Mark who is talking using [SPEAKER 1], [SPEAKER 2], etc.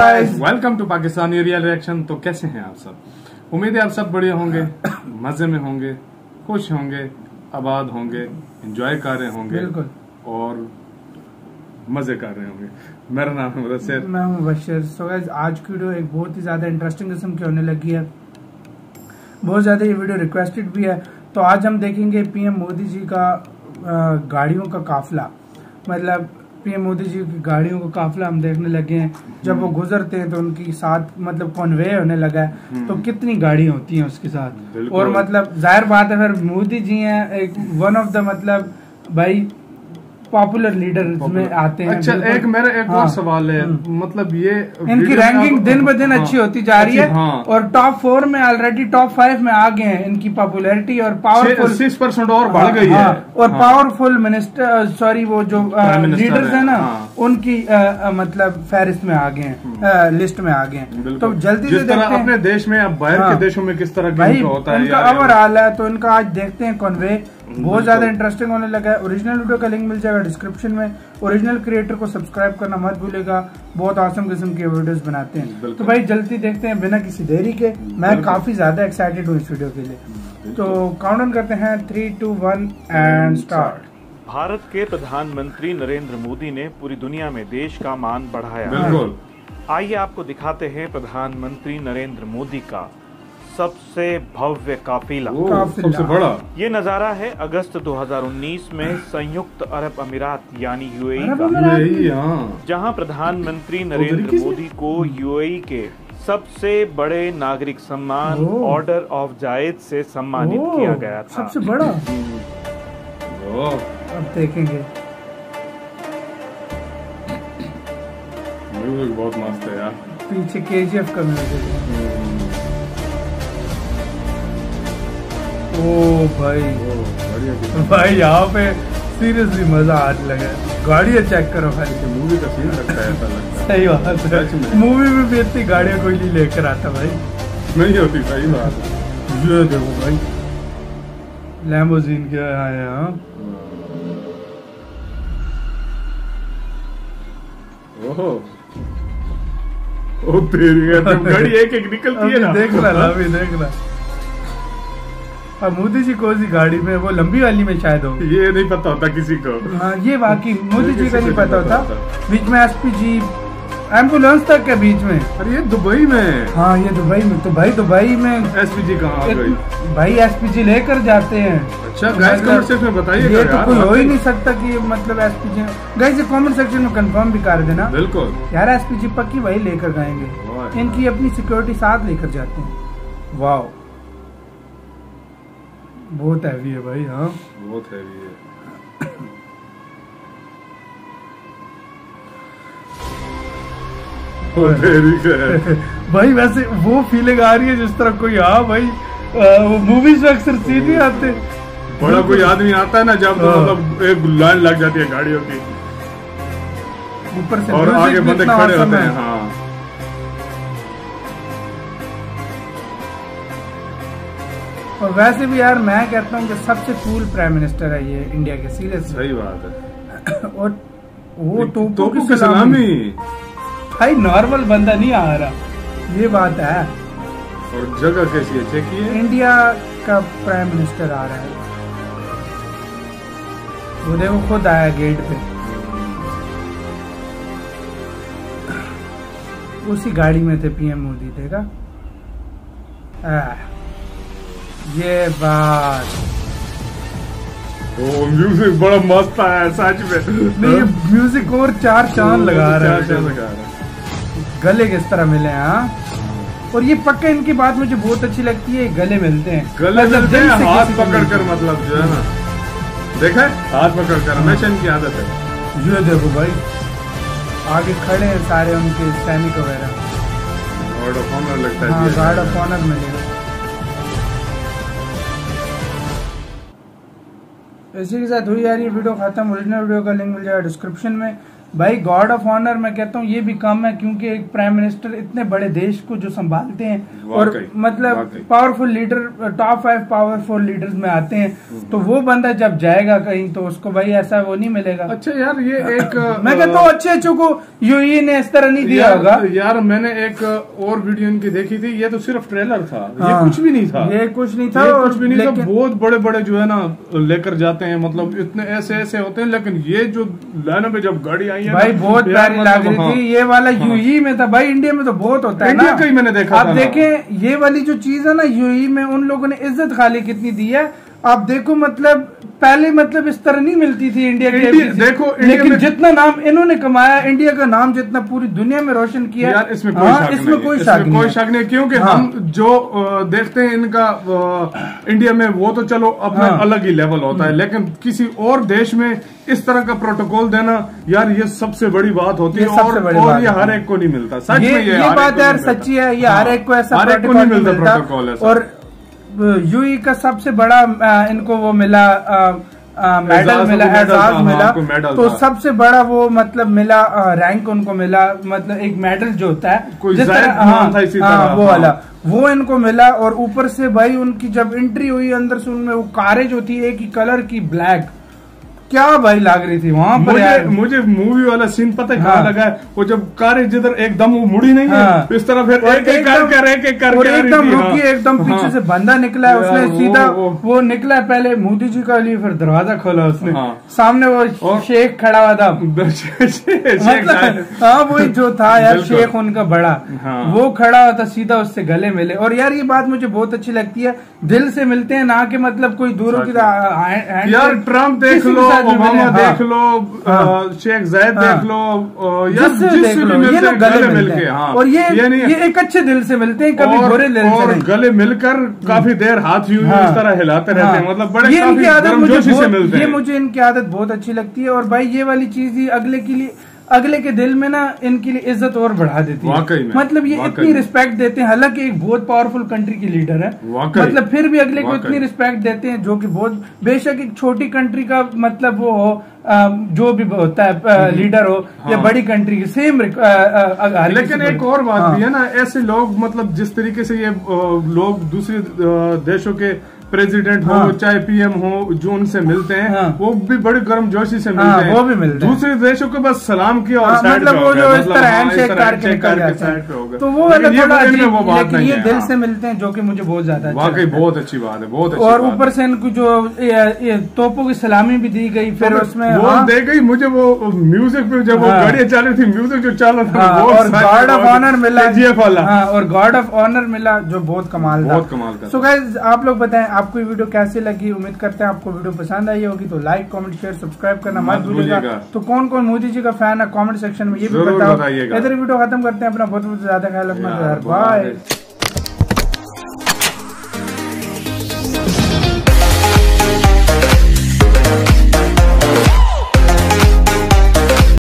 [SPEAKER 1] guys.
[SPEAKER 2] Welcome to Pakistani real reaction तो कैसे हैं आप सब? उम्मीद है आप सब बढ़िया होंगे मज़े में होंगे खुश होंगे आबाद होंगे एंजॉय कर रहे होंगे और मज़े कर रहे होंगे। मेरा नाम है मुदस्सिर
[SPEAKER 1] मैं हूँ बशीर। सो गाइस आज की वीडियो एक बहुत ही ज़्यादा इंटरेस्टिंग किस्म की होने लगी है। बहुत ज़्यादा ये वीडियो रिक्वेस्टेड भी है। तो आज हम देखेंगे पीएम मोदी जी का गाड़ियों का काफिला। मतलब पीएम मोदी जी की गाड़ियों का काफिला हम देखने लगे हैं। जब वो गुजरते हैं तो उनकी साथ मतलब कॉन्वे होने लगा है। तो कितनी गाड़ियाँ होती हैं उसके साथ? और मतलब ज़ाहिर बात है फिर मोदी जी हैं एक वन ऑफ़ द मतलब भाई पॉपुलर लीडर में आते हैं
[SPEAKER 2] अच्छा एक मेरा एक
[SPEAKER 1] हाँ।
[SPEAKER 2] और सवाल है मतलब ये
[SPEAKER 1] इनकी रैंकिंग दिन ब दिन
[SPEAKER 2] हाँ,
[SPEAKER 1] अच्छी होती जा रही है
[SPEAKER 2] हाँ।
[SPEAKER 1] और टॉप फोर में ऑलरेडी टॉप फाइव में आ गए हैं इनकी पॉपुलैरिटी और पावरफुल
[SPEAKER 2] सिक्स परसेंट और बढ़ गई है।
[SPEAKER 1] और
[SPEAKER 2] हाँ।
[SPEAKER 1] पावरफुल मिनिस्टर सॉरी वो जो लीडर्स
[SPEAKER 2] है,
[SPEAKER 1] है ना
[SPEAKER 2] हाँ।
[SPEAKER 1] उनकी अ, अ, मतलब फहरिस्त में आ गए हैं लिस्ट में आ गए हैं। तो जल्दी से देखते
[SPEAKER 2] अपने
[SPEAKER 1] हैं
[SPEAKER 2] देश में अब बाहर
[SPEAKER 1] हाँ।
[SPEAKER 2] के देशों में किस तरह होता है
[SPEAKER 1] ओवरऑल है तो इनका आज देखते हैं कॉन्वे बहुत ज़्यादा इंटरेस्टिंग होने लगा है। ओरिजिनल वीडियो का लिंक मिल जाएगा डिस्क्रिप्शन में। ओरिजिनल क्रिएटर को सब्सक्राइब करना मत भूलेगा। बहुत आसम किस्म की वीडियोस बनाते हैं। तो भाई जल्दी देखते हैं बिना किसी देरी के। मैं काफ़ी ज़्यादा एक्साइटेड हूँ इस वीडियो के लिए। तो काउंट करते हैं। Three two one and start
[SPEAKER 3] Bharat के प्रधानमंत्री नरेंद्र मोदी ने पूरी दुनिया में देश का मान बढ़ाया। आइए आपको दिखाते हैं प्रधानमंत्री नरेंद्र मोदी का सबसे भव्य काफिला।
[SPEAKER 2] सबसे बड़ा।
[SPEAKER 3] ये नज़ारा है अगस्त 2019 में संयुक्त अरब अमीरात यानी यूएई का।
[SPEAKER 2] हाँ।
[SPEAKER 3] जहाँ प्रधानमंत्री नरेंद्र मोदी को यूएई के सबसे बड़े नागरिक सम्मान ऑर्डर ऑफ़ जायद से सम्मानित किया गया था।
[SPEAKER 1] सबसे बड़ा। अब देखेंगे।
[SPEAKER 2] म्यूज़िक बहुत मस्त है यार।
[SPEAKER 1] पीछे केजीएफ का म्यूज़िक ओ भाई
[SPEAKER 2] ओ, बढ़िया
[SPEAKER 1] भाई यहाँ पे सीरियसली मज़ा आने लगा है। गाड़ियाँ चेक करो भाई।
[SPEAKER 2] मूवी का सीन लगता है ऐसा लगता
[SPEAKER 1] सही बात है। मूवी में। भी इतनी गाड़ियाँ कोई नहीं लेकर आता भाई।
[SPEAKER 2] नहीं होती सही बात
[SPEAKER 1] ये देखो भाई। लैम्बोर्गिनी के आए हैं हाँ।
[SPEAKER 2] ओहो। ओ तेरी है जब गाड़ी एक एक निकलती है ना।
[SPEAKER 1] देख रहा अभी देख अब मोदी जी कौन सी गाड़ी में वो लंबी वाली में शायद हो
[SPEAKER 2] ये नहीं पता होता किसी को।
[SPEAKER 1] हाँ ये बाकी मोदी जी का नहीं पता होता। बीच में एस पी जी एंबुलेंस तक के बीच में।
[SPEAKER 2] अरे ये दुबई में।
[SPEAKER 1] हाँ ये दुबई में तो भाई दुबई में
[SPEAKER 2] एसपीजी कहाँ आ गई?
[SPEAKER 1] इत- भाई एसपीजी लेकर जाते हैं।
[SPEAKER 2] अच्छा गैस कमर सेक्शन में बताइए
[SPEAKER 1] ये तो कोई हो ही नहीं सकता कि मतलब एसपीजी गाइस ये कमेंट सेक्शन में कंफर्म भी कर देना।
[SPEAKER 2] बिल्कुल।
[SPEAKER 1] यार एसपीजी पक्की वही लेकर जाएँगे। इनकी अपनी सिक्योरिटी साथ लेकर जाते हैं। वाओ बहुत हैवी है भाई हाँ।
[SPEAKER 2] बहुत हैवी है।
[SPEAKER 1] भाई वैसे वो फीलिंग आ रही है जिस तरह कोई हाँ भाई आ, वो मूवीज़ में अक्सर सीन नहीं आते।
[SPEAKER 2] बड़ा कोई आदमी आता है ना जब तो
[SPEAKER 1] हाँ।
[SPEAKER 2] मतलब एक लाइन लग जाती है गाड़ियों की।
[SPEAKER 1] ऊपर से
[SPEAKER 2] और आगे बंदे खड़े होते हैं।
[SPEAKER 1] है। और वैसे भी यार मैं कहता हूँ कि सबसे कूल प्राइम मिनिस्टर है ये इंडिया के सीरियस
[SPEAKER 2] सही बात है।
[SPEAKER 1] और वो टोपो की
[SPEAKER 2] की
[SPEAKER 1] सलामी। भाई नॉर्मल बंदा नहीं आ रहा। ये बात है।
[SPEAKER 2] और जगह कैसी है? चेक किए।
[SPEAKER 1] इंडिया का प्राइम मिनिस्टर आ रहा है। वो देखो खुद आया गेट पे। उसी गाड़ी में थे पीएम मोदी देखा? ये बात।
[SPEAKER 2] ओ म्यूज़िक बड़ा मस्त आया है सच में।
[SPEAKER 1] नहीं ये म्यूज़िक और चार चाँद लगा रहा
[SPEAKER 2] चार
[SPEAKER 1] है
[SPEAKER 2] लगा रहा
[SPEAKER 1] गले किस तरह मिले हैं हाँ? और ये पक्का इनकी बात मुझे बहुत अच्छी लगती है गले मिलते हैं।
[SPEAKER 2] गले
[SPEAKER 1] मतलब
[SPEAKER 2] मिलते हैं हाथ पकड़ कर मतलब जो है ना। देखा हाथ पकड़ कर हमेशा इनकी आदत है।
[SPEAKER 1] हैं। ये देखो भाई आगे खड़े हैं सारे उनके सैनिक वगैरह।
[SPEAKER 2] गार्ड ऑफ़ ऑनर लगता है
[SPEAKER 1] हाँ गार्ड ऑफ़ ऑनर मिलेगा इसी के साथ हुई यार ये वीडियो खत्म। ओरिजिनल वीडियो का लिंक मिल जाएगा डिस्क्रिप्शन में। भाई गॉड ऑफ़ ऑनर मैं कहता हूँ ये भी कम है क्योंकि एक प्राइम मिनिस्टर इतने बड़े देश को जो संभालते हैं और मतलब powerful leader top five powerful leaders में आते हैं तो वो बंदा जब जाएगा कहीं तो उसको भाई ऐसा वो नहीं मिलेगा।
[SPEAKER 2] अच्छा यार ये एक
[SPEAKER 1] मैं कहता हूँ अच्छे अच्छों को यूई ने इस तरह नहीं दिया
[SPEAKER 2] यार,
[SPEAKER 1] होगा।
[SPEAKER 2] यार मैंने एक और वीडियो इनकी देखी थी ये तो सिर्फ़ ट्रेलर था
[SPEAKER 1] हाँ।
[SPEAKER 2] ये कुछ भी नहीं था।
[SPEAKER 1] ये कुछ नहीं था
[SPEAKER 2] कुछ भी नहीं था बहुत बड़े बड़े जो है ना लेकर जाते हैं मतलब इतने ऐसे ऐसे होते हैं लेकिन ये जो लाइन में जब गाड़ी आई है
[SPEAKER 1] भाई बहुत प्यारी
[SPEAKER 2] मतलब,
[SPEAKER 1] लग रही
[SPEAKER 2] हाँ।
[SPEAKER 1] थी ये वाला यूई में था भाई इंडिया में तो बहुत होता है ना।
[SPEAKER 2] इंडिया का मैंने देखा
[SPEAKER 1] आप
[SPEAKER 2] था
[SPEAKER 1] देखें ये वाली जो चीज़ है ना यूई में उन लोगों ने इज़्ज़त खाली कितनी दी है। आप देखो मतलब पहले मतलब इस तरह नहीं मिलती थी इंडिया की
[SPEAKER 2] इंडिया- देखो, इंडिया
[SPEAKER 1] लेकिन जितना नाम इन्होंने कमाया इंडिया का नाम जितना पूरी दुनिया में रोशन किया
[SPEAKER 2] यार इसमें कोई
[SPEAKER 1] हाँ,
[SPEAKER 2] शक
[SPEAKER 1] इसमें
[SPEAKER 2] नहीं
[SPEAKER 1] कोई शक नहीं
[SPEAKER 2] कोई शक नहीं क्योंकि
[SPEAKER 1] हाँ।
[SPEAKER 2] हम जो देखते हैं इनका इंडिया में वो तो चलो अपना
[SPEAKER 1] हाँ।
[SPEAKER 2] अलग ही लेवल होता है लेकिन किसी और देश में इस तरह का प्रोटोकॉल देना यार ये सबसे बड़ी बात होती है और, और
[SPEAKER 1] बात
[SPEAKER 2] ये हर एक को नहीं मिलता सच
[SPEAKER 1] ये
[SPEAKER 2] में ये
[SPEAKER 1] ये बात यार सच्ची है ये
[SPEAKER 2] हाँ।
[SPEAKER 1] हर एक को ऐसा
[SPEAKER 2] हर एक को नहीं मिलता। प्रोटोकॉल ऐसा
[SPEAKER 1] और यूई का सबसे बड़ा इनको वो मिला मेडल मिला एजाज मिला
[SPEAKER 2] हाँ, को मेडल
[SPEAKER 1] तो सबसे बड़ा वो मतलब मिला रैंक उनको मिला मतलब एक मेडल जो होता है जिस तरह- हाँ,
[SPEAKER 2] था इसी
[SPEAKER 1] हाँ, वो। वाला। वो इनको मिला और ऊपर से भाई उनकी जब एंट्री हुई अंदर से उनमें वो कारे जो थी एक ही कलर की ब्लैक क्या भाई लाग रही थी वहाँ पर
[SPEAKER 2] मुझे मुझे मूवी वाला सीन पता है कहाँ
[SPEAKER 1] हाँ।
[SPEAKER 2] लगा है वो जब कार जिधर एकदम वो मुड़ी नहीं
[SPEAKER 1] हाँ।
[SPEAKER 2] है इस तरह फिर एक एक कर कर एक एक कर
[SPEAKER 1] एकदम
[SPEAKER 2] हाँ।
[SPEAKER 1] रुकी एकदम पीछे
[SPEAKER 2] हाँ।
[SPEAKER 1] से बंदा निकला है उसने सीधा
[SPEAKER 2] वो-
[SPEAKER 1] निकला है पहले मोदी जी का लिए फिर दरवाज़ा खोला उसने
[SPEAKER 2] हाँ।
[SPEAKER 1] सामने वो शेख खड़ा हुआ था मतलब हाँ वही जो था यार शेख उनका बड़ा
[SPEAKER 2] हाँ।
[SPEAKER 1] वो खड़ा हुआ था सीधा उससे गले मिले और यार ये बात मुझे बहुत अच्छी लगती है दिल से मिलते हैं ना कि मतलब कोई दूरों की तरह
[SPEAKER 2] यार ट्रंप देख लो ओबामा
[SPEAKER 1] हाँ।
[SPEAKER 2] देख लो
[SPEAKER 1] हाँ।
[SPEAKER 2] शेख जायद
[SPEAKER 1] हाँ।
[SPEAKER 2] देख लो
[SPEAKER 1] जिससे
[SPEAKER 2] जिससे भी मिलते हैं,
[SPEAKER 1] गले
[SPEAKER 2] मिल
[SPEAKER 1] मिलते
[SPEAKER 2] के
[SPEAKER 1] हैं और ये
[SPEAKER 2] ये
[SPEAKER 1] एक अच्छे दिल से मिलते हैं कभी बुरे दिल से
[SPEAKER 2] और गले मिलकर काफ़ी देर हाथ यूँ। इस तरह हिलाते रहते हैं। मतलब बड़े
[SPEAKER 1] ये इनकी
[SPEAKER 2] काफ़ी
[SPEAKER 1] आदत मुझे ये मुझे इनकी आदत बहुत अच्छी लगती है और भाई ये वाली चीज़ ही अगले के लिए अगले के दिल में ना इनके लिए इज़्ज़त और बढ़ा देती है।
[SPEAKER 2] वाकई में,
[SPEAKER 1] मतलब ये इतनी रिस्पेक्ट देते हैं हालाँकि एक बहुत पावरफुल कंट्री की लीडर है। मतलब फिर भी अगले को इतनी रिस्पेक्ट देते हैं जो कि बहुत बेशक एक छोटी कंट्री का मतलब वो हो अ, जो भी होता है लीडर हो हाँ। या
[SPEAKER 2] हाँ।
[SPEAKER 1] बड़ी कंट्री की सेम
[SPEAKER 2] लेकिन एक और बात भी है ना ऐसे लोग मतलब जिस तरीके से ये लोग दूसरे देशों के प्रेसिडेंट हो
[SPEAKER 1] हाँ।
[SPEAKER 2] चाहे पीएम हो जो उनसे मिलते हैं
[SPEAKER 1] हाँ।
[SPEAKER 2] वो भी बड़ी गर्मजोशी से मिलते
[SPEAKER 1] हाँ,
[SPEAKER 2] हैं
[SPEAKER 1] वो भी मिलते हैं।
[SPEAKER 2] दूसरे देशों को बस सलाम किया और
[SPEAKER 1] हाँ, मतलब वो जो इस
[SPEAKER 2] मतलब
[SPEAKER 1] तरह
[SPEAKER 2] हाँ,
[SPEAKER 1] हैंडशेक करके निकल
[SPEAKER 2] करके हो
[SPEAKER 1] हैं
[SPEAKER 2] गए
[SPEAKER 1] तो वो
[SPEAKER 2] ये
[SPEAKER 1] थोड़ा अजीब
[SPEAKER 2] बात
[SPEAKER 1] लेकिन
[SPEAKER 2] नहीं
[SPEAKER 1] ये दिल
[SPEAKER 2] हाँ।
[SPEAKER 1] से मिलते हैं जो कि मुझे बहुत ज़्यादा
[SPEAKER 2] वाकई बहुत अच्छी बात है बहुत अच्छी
[SPEAKER 1] और ऊपर से इनको जो तोपों की सलामी भी दी गई फिर
[SPEAKER 2] तो
[SPEAKER 1] उसमें
[SPEAKER 2] वो
[SPEAKER 1] हाँ,
[SPEAKER 2] दे गई मुझे वो म्यूज़िक पे जब वो
[SPEAKER 1] हाँ।
[SPEAKER 2] गाड़ियाँ चालू थी म्यूज़िक जो चालू था
[SPEAKER 1] हाँ,
[SPEAKER 2] वो
[SPEAKER 1] और
[SPEAKER 2] पे
[SPEAKER 1] ऑफ़ ऑनर मिला हाँ और गार्ड ऑफ़ ऑनर मिला जो बहुत कमाल था
[SPEAKER 2] बहुत कमाल का
[SPEAKER 1] सो
[SPEAKER 2] था।
[SPEAKER 1] गाइज़ आप लोग बताएँ आपको ये वीडियो कैसे लगी उम्मीद करते हैं आपको वीडियो पसंद आई होगी तो लाइक कमेंट शेयर सब्सक्राइब करना मत भूलिएगा। तो कौन कौन मोदी जी का फ़ैन है कमेंट सेक्शन में ये भी बताओ। इधर वीडियो खत्म करते हैं अपना बहुत बहुत ज़्यादा ख्याल रखना। Bye
[SPEAKER 2] bye.